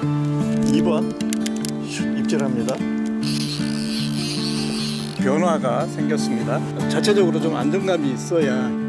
2번 슛 입질합니다. 변화가 생겼습니다. 자체적으로 좀 안정감이 있어야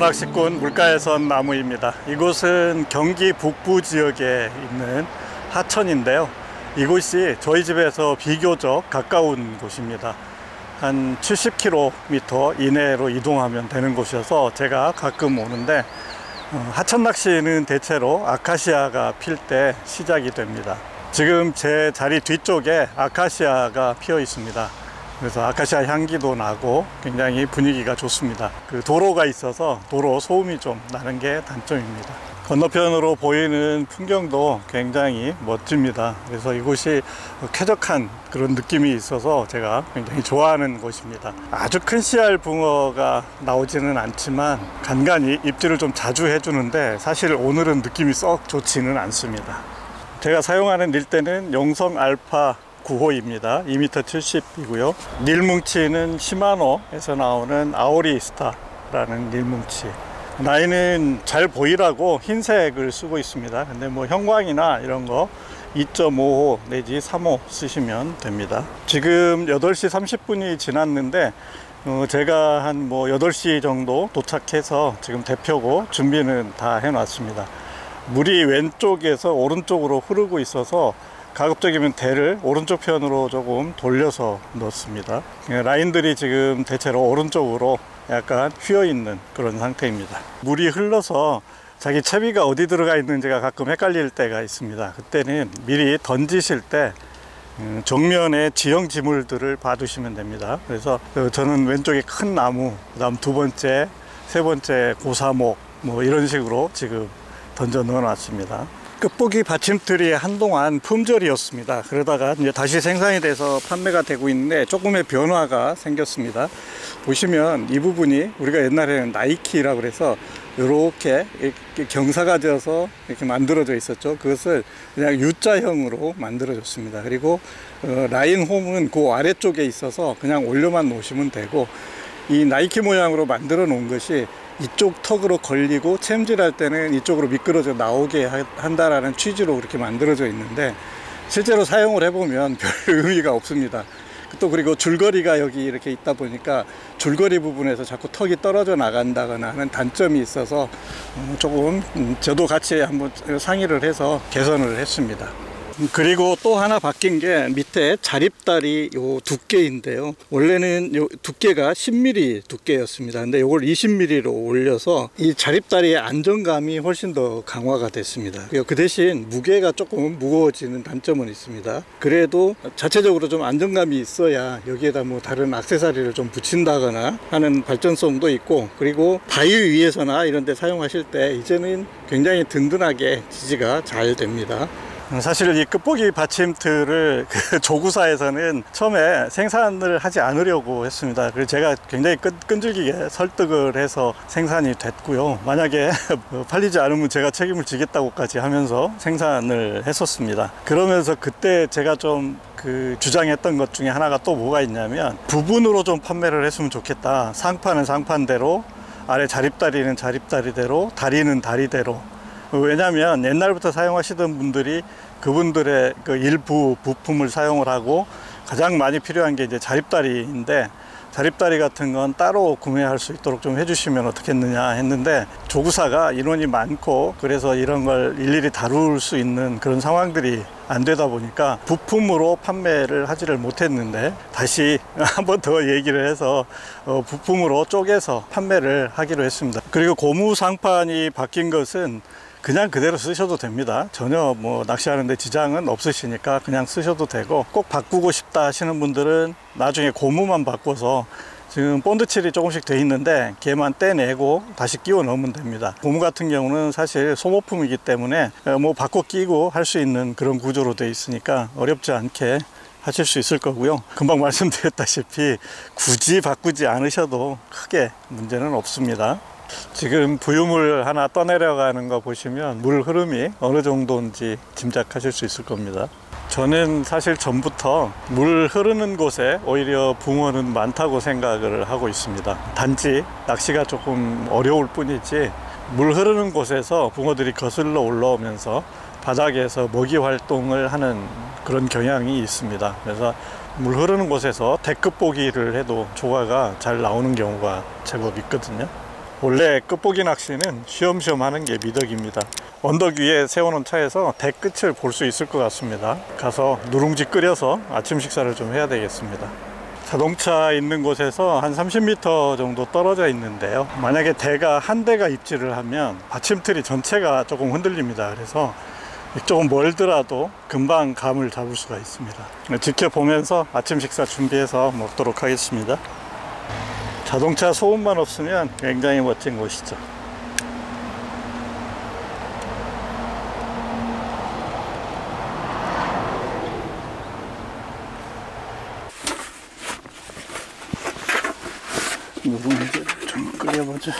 붕어낚시꾼 물가에선 나무입니다. 이곳은 경기 북부 지역에 있는 하천인데요. 이곳이 저희 집에서 비교적 가까운 곳입니다. 한 70km 이내로 이동하면 되는 곳이어서 제가 가끔 오는데 어, 하천 낚시는 대체로 아카시아가 필 때 시작이 됩니다. 지금 제 자리 뒤쪽에 아카시아가 피어 있습니다. 그래서 아카시아 향기도 나고 굉장히 분위기가 좋습니다. 그 도로가 있어서 도로 소음이 좀 나는 게 단점입니다. 건너편으로 보이는 풍경도 굉장히 멋집니다. 그래서 이곳이 쾌적한 그런 느낌이 있어서 제가 굉장히 좋아하는 곳입니다. 아주 큰 씨알 붕어가 나오지는 않지만 간간히 입질을 좀 자주 해주는데 사실 오늘은 느낌이 썩 좋지는 않습니다. 제가 사용하는 릴대는 용성 알파 9호입니다. 2m 70이고요. 닐뭉치는 시마노에서 나오는 아오리 스타라는 닐뭉치. 나이는 잘 보이라고 흰색을 쓰고 있습니다. 근데 뭐 형광이나 이런 거 2.5호 내지 3호 쓰시면 됩니다. 지금 8시 30분이 지났는데 어 제가 한 뭐 8시 정도 도착해서 지금 대표고 준비는 다 해놨습니다. 물이 왼쪽에서 오른쪽으로 흐르고 있어서 가급적이면 대를 오른쪽 편으로 조금 돌려서 넣습니다. 라인들이 지금 대체로 오른쪽으로 약간 휘어 있는 그런 상태입니다. 물이 흘러서 자기 채비가 어디 들어가 있는지가 가끔 헷갈릴 때가 있습니다. 그때는 미리 던지실 때 음, 정면에 지형 지물들을 봐두시면 됩니다. 그래서 그 저는 왼쪽에 큰 나무, 그 다음 두 번째, 세 번째 고사목 뭐 이런 식으로 지금 던져 넣어 놨습니다. 끝보기 받침틀이 한동안 품절이었습니다. 그러다가 이제 다시 생산이 돼서 판매가 되고 있는데 조금의 변화가 생겼습니다. 보시면 이 부분이 우리가 옛날에는 나이키라고 그래서 이렇게 경사가 져서 이렇게 만들어져 있었죠. 그것을 그냥 U자형으로 만들어졌습니다. 그리고 어, 라인 홈은 그 아래쪽에 있어서 그냥 올려만 놓으시면 되고 이 나이키 모양으로 만들어 놓은 것이 이쪽 턱으로 걸리고 챔질할 때는 이쪽으로 미끄러져 나오게 한다라는 취지로 그렇게 만들어져 있는데 실제로 사용을 해보면 별 의미가 없습니다. 또 그리고 줄거리가 여기 이렇게 있다 보니까 줄거리 부분에서 자꾸 턱이 떨어져 나간다거나 하는 단점이 있어서 어, 조금 음, 저도 같이 한번 상의를 해서 개선을 했습니다. 그리고 또 하나 바뀐 게 밑에 자립다리 요 두께인데요. 원래는 요 두께가 10mm 두께였습니다. 근데 요걸 20mm로 올려서 이 자립다리의 안정감이 훨씬 더 강화가 됐습니다. 그 대신 무게가 조금 무거워지는 단점은 있습니다. 그래도 자체적으로 좀 안정감이 있어야 여기에다 뭐 다른 악세사리를 좀 붙인다거나 하는 발전성도 있고 그리고 바위 위에서나 이런 데 사용하실 때 이제는 굉장히 든든하게 지지가 잘 됩니다. 사실 이 끝보기 받침틀을 그 조구사에서는 처음에 생산을 하지 않으려고 했습니다. 그래서 제가 굉장히 끈, 끈질기게 설득을 해서 생산이 됐고요. 만약에 팔리지 않으면 제가 책임을 지겠다고까지 하면서 생산을 했었습니다. 그러면서 그때 제가 좀그 주장했던 것 중에 하나가 또 뭐가 있냐면 부분으로 좀 판매를 했으면 좋겠다. 상판은 상판대로 아래 자립다리는 자립다리대로 다리는 다리대로 왜냐하면 옛날부터 사용하시던 분들이 그분들의 그 일부 부품을 사용을 하고 가장 많이 필요한 게 이제 자립다리인데 자립다리 같은 건 따로 구매할 수 있도록 좀 해주시면 어떻겠느냐 했는데 조구사가 인원이 많고 그래서 이런 걸 일일이 다룰 수 있는 그런 상황들이 안 되다 보니까 부품으로 판매를 하지를 못했는데 다시 한 번 더 얘기를 해서 어, 부품으로 쪼개서 판매를 하기로 했습니다. 그리고 고무 상판이 바뀐 것은 그냥 그대로 쓰셔도 됩니다. 전혀 뭐 낚시하는데 지장은 없으시니까 그냥 쓰셔도 되고 꼭 바꾸고 싶다 하시는 분들은 나중에 고무만 바꿔서 지금 본드칠이 조금씩 돼 있는데 걔만 떼내고 다시 끼워 넣으면 됩니다. 고무 같은 경우는 사실 소모품이기 때문에 뭐 바꿔 끼고 할 수 있는 그런 구조로 돼 있으니까 어렵지 않게 하실 수 있을 거고요. 금방 말씀드렸다시피 굳이 바꾸지 않으셔도 크게 문제는 없습니다 지금 부유물 하나 떠내려가는 거 보시면 물 흐름이 어느 정도인지 짐작하실 수 있을 겁니다. 저는 사실 전부터 물 흐르는 곳에 오히려 붕어는 많다고 생각을 하고 있습니다. 단지 낚시가 조금 어려울 뿐이지 물 흐르는 곳에서 붕어들이 거슬러 올라오면서 바닥에서 먹이 활동을 하는 그런 경향이 있습니다. 그래서 물 흐르는 곳에서 대급 보기를 해도 조과가 잘 나오는 경우가 제법 있거든요. 원래 끝보기 낚시는 쉬엄쉬엄 하는 게 미덕입니다. 언덕 위에 세워놓은 차에서 대 끝을 볼 수 있을 것 같습니다. 가서 누룽지 끓여서 아침 식사를 좀 해야 되겠습니다. 자동차 있는 곳에서 한 30m 정도 떨어져 있는데요. 만약에 대가 한 대가 입질을 하면 받침틀이 전체가 조금 흔들립니다. 그래서 조금 멀더라도 금방 감을 잡을 수가 있습니다. 지켜보면서 아침 식사 준비해서 먹도록 하겠습니다 자동차 소음만 없으면 굉장히 멋진 곳이죠 물을 이제 좀 끓여보자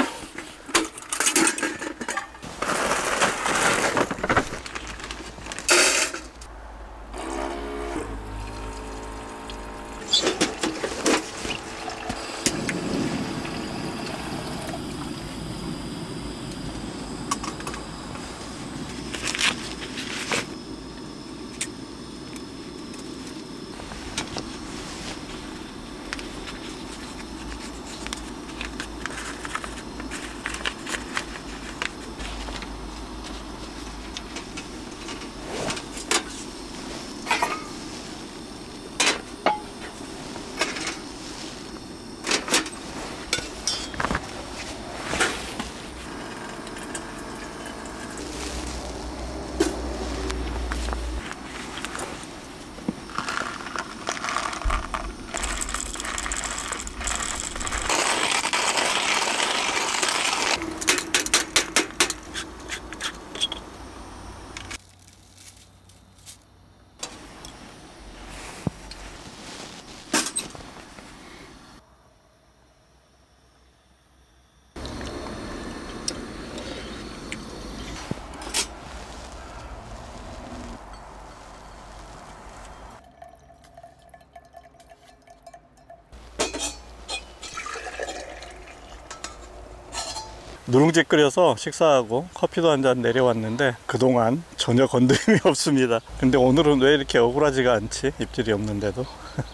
누룽지 끓여서 식사하고 커피도 한 잔 내려왔는데 그동안 전혀 건드림이 없습니다 근데 오늘은 왜 이렇게 억울하지가 않지 입질이 없는데도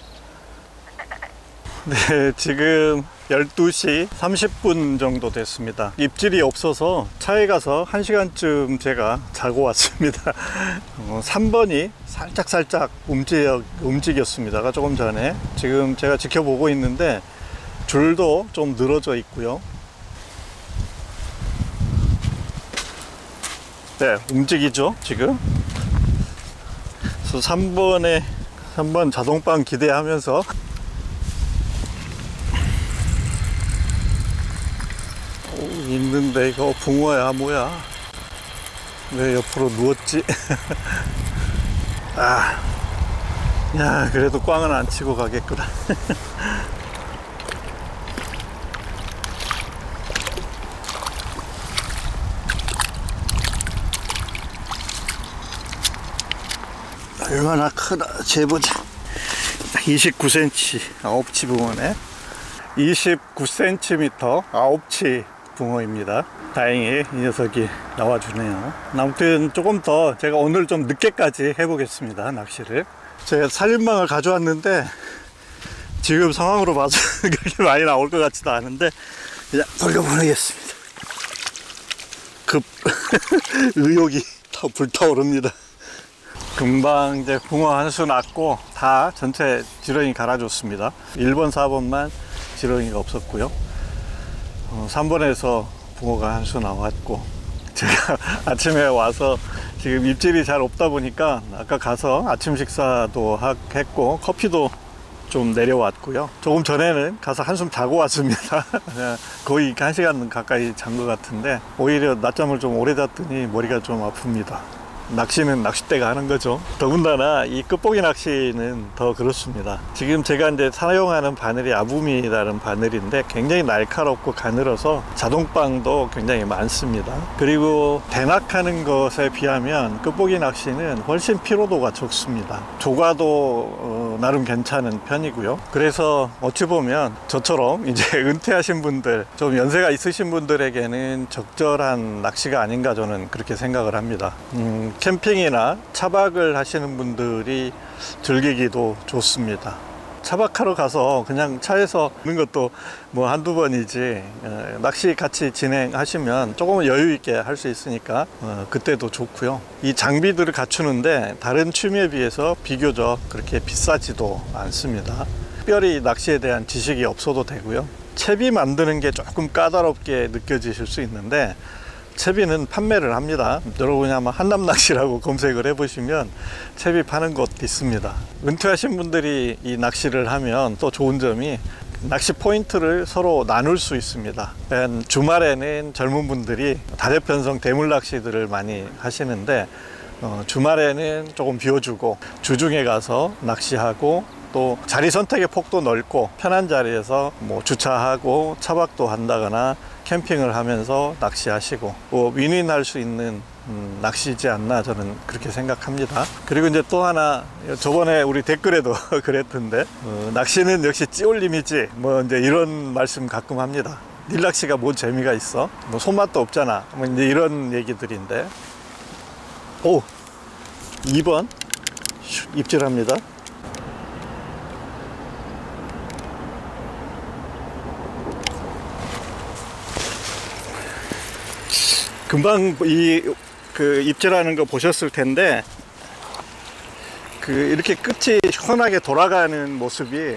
네 지금 12시 30분 정도 됐습니다. 입질이 없어서 차에 가서 1시간쯤 제가 자고 왔습니다. 어, 3번이 살짝살짝 움직여, 움직였습니다. 조금 전에. 지금 제가 지켜보고 있는데 줄도 좀 늘어져 있고요. 네, 움직이죠, 지금. 그래서 3번에 3번 자동빵 기대하면서. 오, 있는데 이거 붕어야 뭐야? 왜 옆으로 누웠지? 아, 야 그래도 꽝은 안 치고 가겠구나 얼마나 크다. 재보자. 29cm 아홉치 붕어네. 29cm 아홉치 붕어입니다. 다행히 이 녀석이 나와주네요. 아무튼 조금 더 제가 오늘 좀 늦게까지 해보겠습니다 낚시를. 제가 살림망을 가져왔는데 지금 상황으로 봐서 그렇게 많이 나올 것 같지도 않은데 그냥 돌려보내겠습니다. 급 의욕이 더 불타오릅니다 금방 이제 붕어 한 수 났고 다 전체 지렁이 갈아줬습니다. 1번 4번만 지렁이가 없었고요. 어, 3번에서 붕어가 한 수 나왔고 제가 아침에 와서 지금 입질이 잘 없다 보니까 아까 가서 아침 식사도 하- 했고 커피도 좀 내려왔고요. 조금 전에는 가서 한숨 자고 왔습니다. 거의 한 시간 가까이 잔 것 같은데 오히려 낮잠을 좀 오래 잤더니 머리가 좀 아픕니다 낚시는 낚싯대가 하는 거죠. 더군다나 이 끝보기 낚시는 더 그렇습니다. 지금 제가 이제 사용하는 바늘이 아붐이라는 바늘인데 굉장히 날카롭고 가늘어서 자동빵도 굉장히 많습니다. 그리고 대낙하는 것에 비하면 끝보기 낚시는 훨씬 피로도가 적습니다. 조과도 어, 나름 괜찮은 편이고요. 그래서 어찌 보면 저처럼 이제 은퇴하신 분들, 좀 연세가 있으신 분들에게는 적절한 낚시가 아닌가 저는 그렇게 생각을 합니다. 음, 캠핑이나 차박을 하시는 분들이 즐기기도 좋습니다. 차박하러 가서 그냥 차에서 있는 것도 뭐 한두 번이지 어, 낚시 같이 진행하시면 조금 여유 있게 할 수 있으니까 어, 그때도 좋고요. 이 장비들을 갖추는데 다른 취미에 비해서 비교적 그렇게 비싸지도 않습니다. 특별히 낚시에 대한 지식이 없어도 되고요. 채비 만드는 게 조금 까다롭게 느껴지실 수 있는데 채비는 판매를 합니다. 여러분이 아마 한남낚시라고 검색을 해보시면 채비 파는 곳 있습니다. 은퇴하신 분들이 이 낚시를 하면 또 좋은 점이 낚시 포인트를 서로 나눌 수 있습니다. 주말에는 젊은 분들이 다대편성 대물 낚시들을 많이 하시는데 어, 주말에는 조금 비워주고 주중에 가서 낚시하고 또 자리 선택의 폭도 넓고 편한 자리에서 뭐 주차하고 차박도 한다거나 캠핑을 하면서 낚시하시고 뭐 윈윈할 수 있는 음, 낚시지 않나 저는 그렇게 생각합니다. 그리고 이제 또 하나 저번에 우리 댓글에도 그랬던데 어, 낚시는 역시 찌올림이지 뭐 이제 이런 말씀 가끔 합니다. 닐낚시가 뭔 재미가 있어? 뭐 손맛도 없잖아. 뭐 이제 이런 얘기들인데 오 2번 슉, 입질합니다. 금방 이 그 입질하는 거 보셨을 텐데 그 이렇게 끝이 시원하게 돌아가는 모습이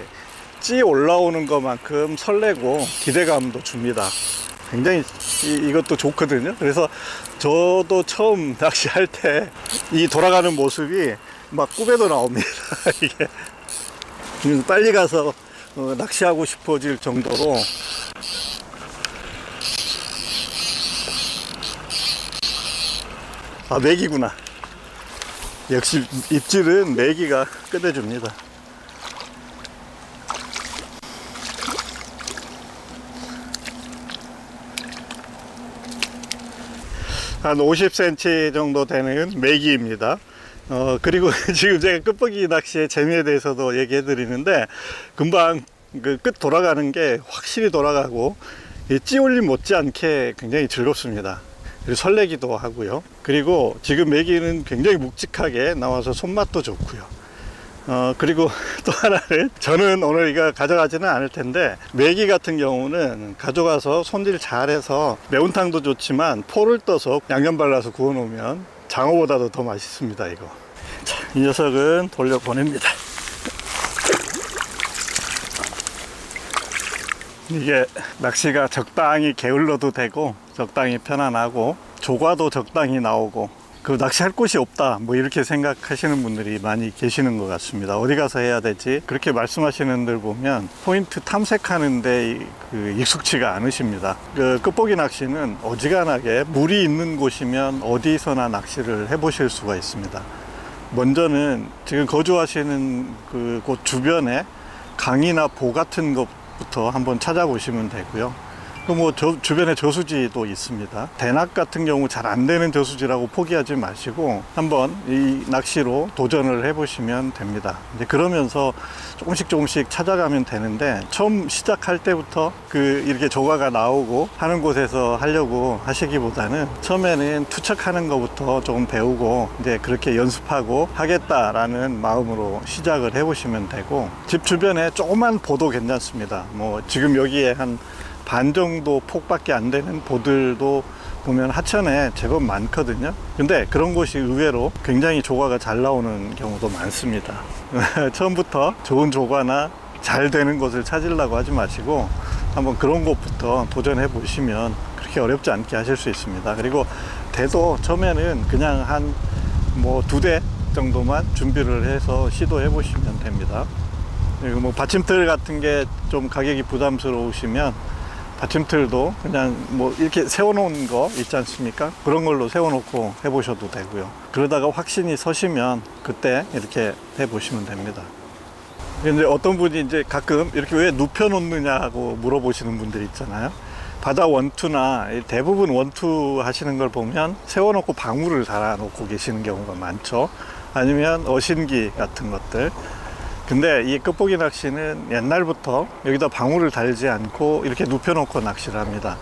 찌 올라오는 것만큼 설레고 기대감도 줍니다. 굉장히 이, 것도 좋거든요. 그래서 저도 처음 낚시할 때 이 돌아가는 모습이 막 꿈에도 나옵니다. 이게 음, 빨리 가서 어, 낚시하고 싶어질 정도로 아 메기구나. 역시 입질은 메기가 끝내줍니다. 한 50cm 정도 되는 메기입니다. 어 그리고 지금 제가 끝보기 낚시의 재미에 대해서도 얘기해 드리는데 금방 그 끝 돌아가는 게 확실히 돌아가고 찌올림 못지않게 굉장히 즐겁습니다 그리고 설레기도 하고요. 그리고 지금 메기는 굉장히 묵직하게 나와서 손맛도 좋고요. 어, 그리고 또 하나를 저는 오늘 이거 가져가지는 않을 텐데 메기 같은 경우는 가져가서 손질 잘해서 매운탕도 좋지만 포를 떠서 양념 발라서 구워 놓으면 장어보다도 더 맛있습니다 이거. 자, 이 녀석은 돌려 보냅니다 이게 낚시가 적당히 게을러도 되고 적당히 편안하고 조과도 적당히 나오고 그 낚시할 곳이 없다 뭐 이렇게 생각하시는 분들이 많이 계시는 것 같습니다. 어디 가서 해야 되지? 그렇게 말씀하시는 분들 보면 포인트 탐색하는데 그 익숙치가 않으십니다. 그 끝보기 낚시는 어지간하게 물이 있는 곳이면 어디서나 낚시를 해 보실 수가 있습니다. 먼저는 지금 거주하시는 그 곳 주변에 강이나 보 같은 것 부터 한번 찾아보시면 되고요 그뭐 주변에 저수지도 있습니다. 대낙 같은 경우 잘 안 되는 저수지라고 포기하지 마시고 한번 이 낚시로 도전을 해보시면 됩니다. 이제 그러면서 조금씩 조금씩 찾아가면 되는데 처음 시작할 때부터 그 이렇게 조과가 나오고 하는 곳에서 하려고 하시기보다는 처음에는 투척하는 것부터 조금 배우고 이제 그렇게 연습하고 하겠다라는 마음으로 시작을 해보시면 되고 집 주변에 조그만 보도 괜찮습니다. 뭐 지금 여기에 한 반 정도 폭밖에 안 되는 보들도 보면 하천에 제법 많거든요. 근데 그런 곳이 의외로 굉장히 조과가 잘 나오는 경우도 많습니다. 처음부터 좋은 조과나 잘 되는 곳을 찾으려고 하지 마시고 한번 그런 곳부터 도전해 보시면 그렇게 어렵지 않게 하실 수 있습니다. 그리고 대도 처음에는 그냥 한 뭐 두 대 정도만 준비를 해서 시도해 보시면 됩니다. 그리고 뭐 받침틀 같은 게 좀 가격이 부담스러우시면 받침틀도 그냥 뭐 이렇게 세워놓은 거 있지 않습니까? 그런 걸로 세워놓고 해보셔도 되고요. 그러다가 확신이 서시면 그때 이렇게 해보시면 됩니다. 근데 어떤 분이 이제 가끔 이렇게 왜 눕혀놓느냐고 물어보시는 분들 있잖아요. 바다 원투나 대부분 원투 하시는 걸 보면 세워놓고 방울을 달아놓고 계시는 경우가 많죠. 아니면 어신기 같은 것들. 근데 이 끝보기 낚시는 옛날부터 여기다 방울을 달지 않고 이렇게 눕혀놓고 낚시를 합니다.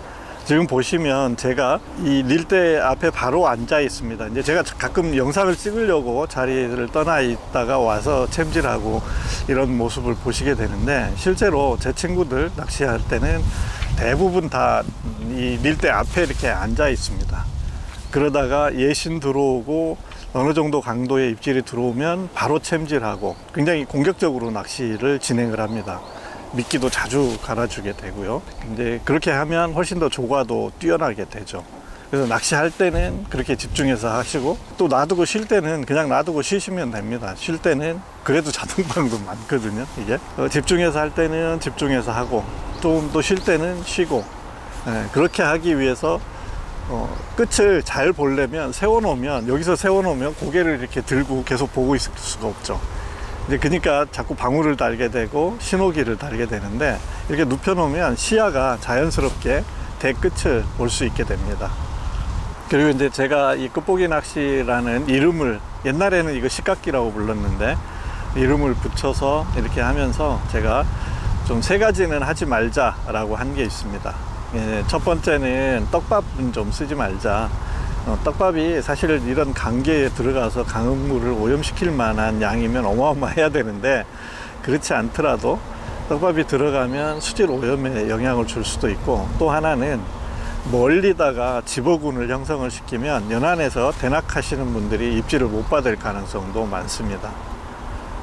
지금 보시면 제가 이 릴대 앞에 바로 앉아 있습니다. 이제 제가 가끔 영상을 찍으려고 자리를 떠나 있다가 와서 챔질하고 이런 모습을 보시게 되는데 실제로 제 친구들 낚시할 때는 대부분 다 이 릴대 앞에 이렇게 앉아 있습니다. 그러다가 예신 들어오고 어느 정도 강도의 입질이 들어오면 바로 챔질하고 굉장히 공격적으로 낚시를 진행을 합니다. 미끼도 자주 갈아주게 되고요. 근데 그렇게 하면 훨씬 더 조과도 뛰어나게 되죠. 그래서 낚시할 때는 그렇게 집중해서 하시고 또 놔두고 쉴 때는 그냥 놔두고 쉬시면 됩니다. 쉴 때는 그래도 자동방도 많거든요. 이게 어, 집중해서 할 때는 집중해서 하고 좀 또 쉴 때는 쉬고 네, 그렇게 하기 위해서 어, 끝을 잘 보려면 세워놓으면 여기서 세워놓으면 고개를 이렇게 들고 계속 보고 있을 수가 없죠. 이제 그러니까 자꾸 방울을 달게 되고 신호기를 달게 되는데 이렇게 눕혀놓으면 시야가 자연스럽게 대 끝을 볼 수 있게 됩니다. 그리고 이제 제가 이 끝보기 낚시라는 이름을 옛날에는 이거 식각기라고 불렀는데 이름을 붙여서 이렇게 하면서 제가 좀 세 가지는 하지 말자라고 한 게 있습니다 예, 첫 번째는 떡밥은 좀 쓰지 말자. 어, 떡밥이 사실 이런 강계에 들어가서 강물을 오염시킬 만한 양이면 어마어마해야 되는데 그렇지 않더라도 떡밥이 들어가면 수질 오염에 영향을 줄 수도 있고 또 하나는 멀리다가 집어군을 형성을 시키면 연안에서 대낙하시는 분들이 입질을 못 받을 가능성도 많습니다.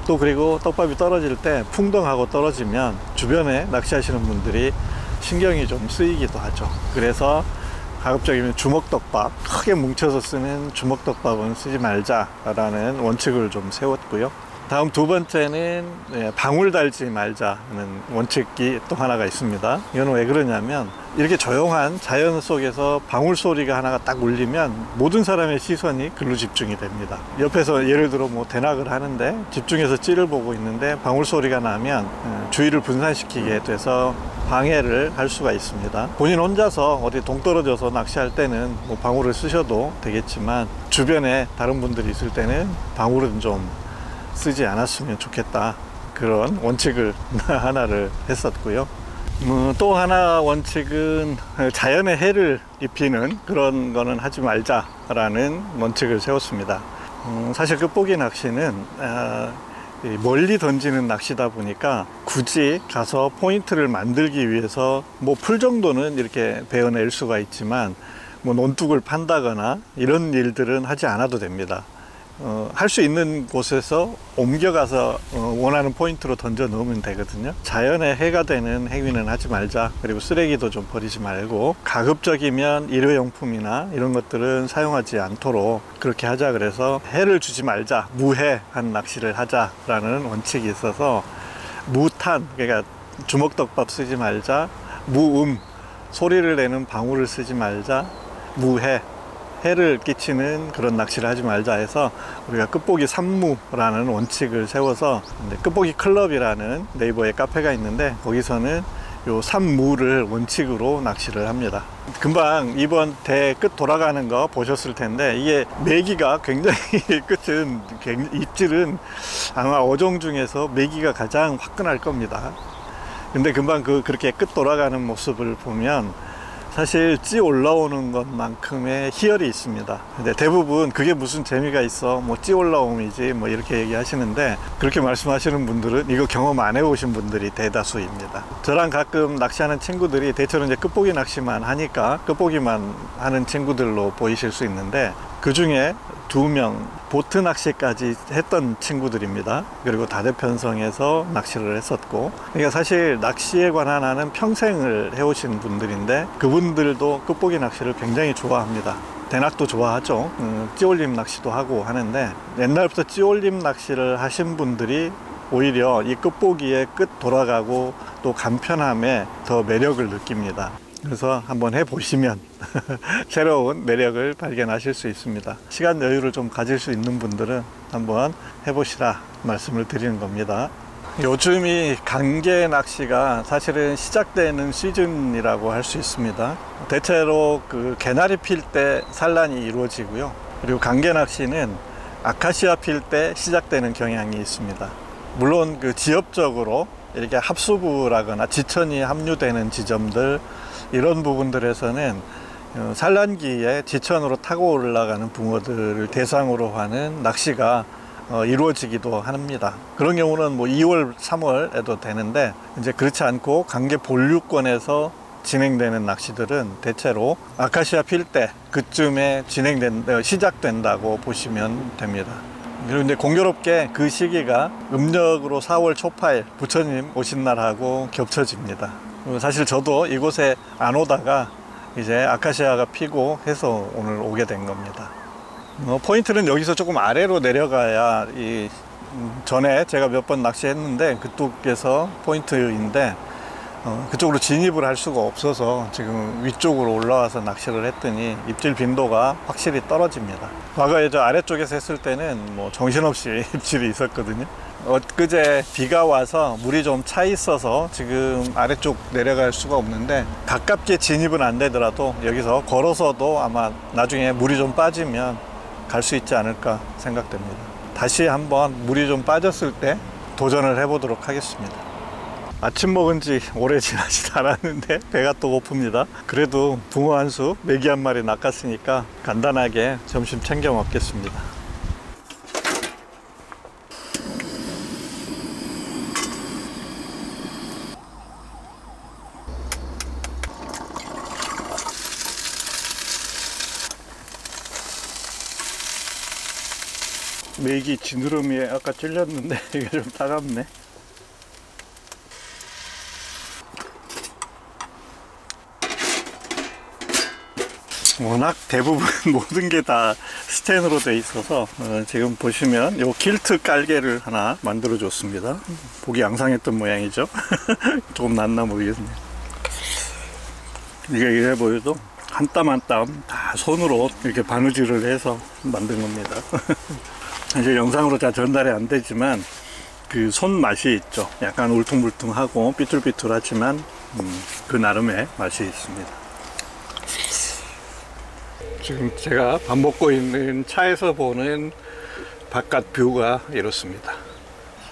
또 그리고 떡밥이 떨어질 때 풍덩하고 떨어지면 주변에 낚시하시는 분들이 신경이 좀 쓰이기도 하죠. 그래서 가급적이면 주먹떡밥, 크게 뭉쳐서 쓰는 주먹떡밥은 쓰지 말자라는 원칙을 좀 세웠고요. 다음 두 번째는 예, 방울 달지 말자는 원칙이 또 하나가 있습니다. 이건 왜 그러냐면 이렇게 조용한 자연 속에서 방울 소리가 하나가 딱 울리면 모든 사람의 시선이 글로 집중이 됩니다. 옆에서 예를 들어 뭐 대낙을 하는데 집중해서 찌를 보고 있는데 방울 소리가 나면 예, 주의를 분산시키게 돼서 방해를 할 수가 있습니다. 본인 혼자서 어디 동떨어져서 낚시할 때는 뭐 방울을 쓰셔도 되겠지만 주변에 다른 분들이 있을 때는 방울은 좀 쓰지 않았으면 좋겠다. 그런 원칙을 하나를 했었고요. 음, 또 하나 원칙은 자연의 해를 입히는 그런 거는 하지 말자 라는 원칙을 세웠습니다. 음, 사실 끝보기 낚시는 아, 이 멀리 던지는 낚시다 보니까 굳이 가서 포인트를 만들기 위해서 뭐 풀 정도는 이렇게 베어낼 수가 있지만 뭐 논둑을 판다거나 이런 일들은 하지 않아도 됩니다. 어, 할 수 있는 곳에서 옮겨가서 어, 원하는 포인트로 던져 넣으면 되거든요. 자연에 해가 되는 행위는 하지 말자. 그리고 쓰레기도 좀 버리지 말고 가급적이면 일회용품이나 이런 것들은 사용하지 않도록 그렇게 하자. 그래서 해를 주지 말자. 무해한 낚시를 하자라는 원칙이 있어서 무탄 그러니까 주먹떡밥 쓰지 말자. 무음 소리를 내는 방울을 쓰지 말자. 무해 해를 끼치는 그런 낚시를 하지 말자 해서 우리가 끝보기 삼무라는 원칙을 세워서 끝보기 클럽이라는 네이버에 카페가 있는데 거기서는 요 삼무를 원칙으로 낚시를 합니다. 금방 이번 대 끝 돌아가는 거 보셨을 텐데 이게 메기가 굉장히 끝은 굉- 입질은 아마 어종 중에서 메기가 가장 화끈할 겁니다. 근데 금방 그 그렇게 끝 돌아가는 모습을 보면 사실 찌 올라오는 것만큼의 희열이 있습니다. 근데 대부분 그게 무슨 재미가 있어? 뭐 찌 올라옴이지 뭐 이렇게 얘기하시는데 그렇게 말씀하시는 분들은 이거 경험 안 해보신 분들이 대다수입니다. 저랑 가끔 낚시하는 친구들이 대체로 이제 끝보기 낚시만 하니까 끝보기만 하는 친구들로 보이실 수 있는데 그 중에 두 명 보트 낚시까지 했던 친구들입니다. 그리고 다대편성에서 낚시를 했었고, 그러니까 사실 낚시에 관한 하는 평생을 해오신 분들인데 그분들도 끝보기 낚시를 굉장히 좋아합니다. 대낙도 좋아하죠. 음, 찌올림 낚시도 하고 하는데 옛날부터 찌올림 낚시를 하신 분들이 오히려 이 끝보기의 끝 돌아가고 또 간편함에 더 매력을 느낍니다. 그래서 한번 해보시면 새로운 매력을 발견하실 수 있습니다. 시간 여유를 좀 가질 수 있는 분들은 한번 해보시라 말씀을 드리는 겁니다. 요즘이 강계 낚시가 사실은 시작되는 시즌이라고 할 수 있습니다. 대체로 그 개나리 필 때 산란이 이루어지고요. 그리고 강계 낚시는 아카시아 필 때 시작되는 경향이 있습니다. 물론 그 지역적으로 이렇게 합수부라거나 지천이 합류되는 지점들 이런 부분들에서는 어, 산란기에 지천으로 타고 올라가는 붕어들을 대상으로 하는 낚시가 어, 이루어지기도 합니다. 그런 경우는 뭐 2월, 3월에도 되는데 이제 그렇지 않고 강계 본류권에서 진행되는 낚시들은 대체로 아카시아 필 때 그쯤에 진행된 어, 시작된다고 보시면 됩니다. 그리고 이제 공교롭게 그 시기가 음력으로 4월 초파일 부처님 오신 날하고 겹쳐집니다. 어, 사실 저도 이곳에 안 오다가 이제 아카시아가 피고 해서 오늘 오게 된 겁니다. 어, 포인트는 여기서 조금 아래로 내려가야 이 음, 전에 제가 몇 번 낚시했는데 그쪽에서 포인트인데 어, 그쪽으로 진입을 할 수가 없어서 지금 위쪽으로 올라와서 낚시를 했더니 입질 빈도가 확실히 떨어집니다. 과거에 저 아래쪽에서 했을 때는 뭐 정신없이 입질이 있었거든요. 엊그제 비가 와서 물이 좀 차 있어서 지금 아래쪽 내려갈 수가 없는데 가깝게 진입은 안 되더라도 여기서 걸어서도 아마 나중에 물이 좀 빠지면 갈 수 있지 않을까 생각됩니다. 다시 한번 물이 좀 빠졌을 때 도전을 해보도록 하겠습니다. 아침 먹은 지 오래 지나지도 않았는데 배가 또 고픕니다. 그래도 붕어 한 수, 메기 한 마리 낚았으니까 간단하게 점심 챙겨 먹겠습니다. 메기 지느러미에 아까 찔렸는데 이게 좀 따갑네. 워낙 대부분 모든 게 다 스텐으로 돼 있어서 어, 지금 보시면 요 킬트 깔개를 하나 만들어 줬습니다. 보기 양상했던 모양이죠. 조금 낫나 모르겠네요. 이게 이래 보여도 한 땀 한 땀 다 손으로 이렇게 바느질을 해서 만든 겁니다 이제 영상으로 잘 전달이 안 되지만 그 손맛이 있죠 약간 울퉁불퉁하고 삐뚤삐뚤하지만 음, 그 나름의 맛이 있습니다 지금 제가 밥 먹고 있는 차에서 보는 바깥 뷰가 이렇습니다.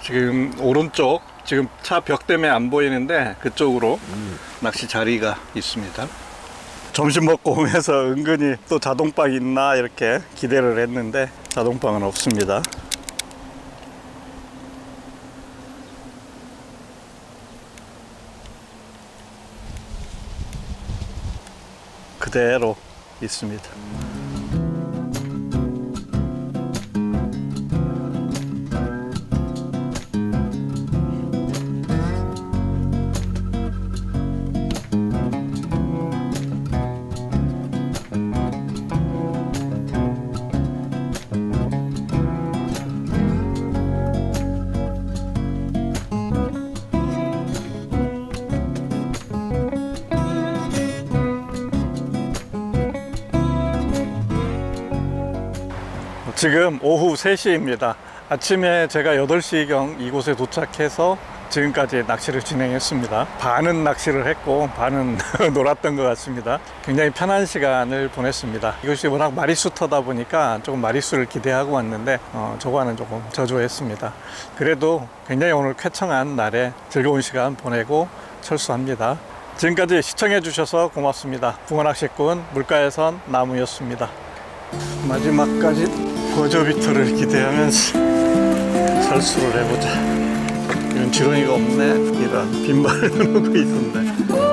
지금 오른쪽 지금 차 벽 때문에 안 보이는데 그쪽으로 낚시 자리가 있습니다. 점심 먹고 오면서 은근히 또 자동빵 있나 이렇게 기대를 했는데 자동빵은 없습니다. 그대로 있습니다. 지금 오후 3시입니다. 아침에 제가 8시경 이곳에 도착해서 지금까지 낚시를 진행했습니다. 반은 낚시를 했고 반은 놀았던 것 같습니다. 굉장히 편한 시간을 보냈습니다. 이곳이 워낙 마리수터다 보니까 조금 마리수를 기대하고 왔는데 어, 저거와는 조금 저조했습니다. 그래도 굉장히 오늘 쾌청한 날에 즐거운 시간 보내고 철수합니다. 지금까지 시청해 주셔서 고맙습니다. 붕어낚시꾼 물가에선 나무였습니다. 마지막까지 고조비터를 기대하면서 철수를 해보자. 이런 지렁이가 없네. 이런 빈말을 누르고 있었네.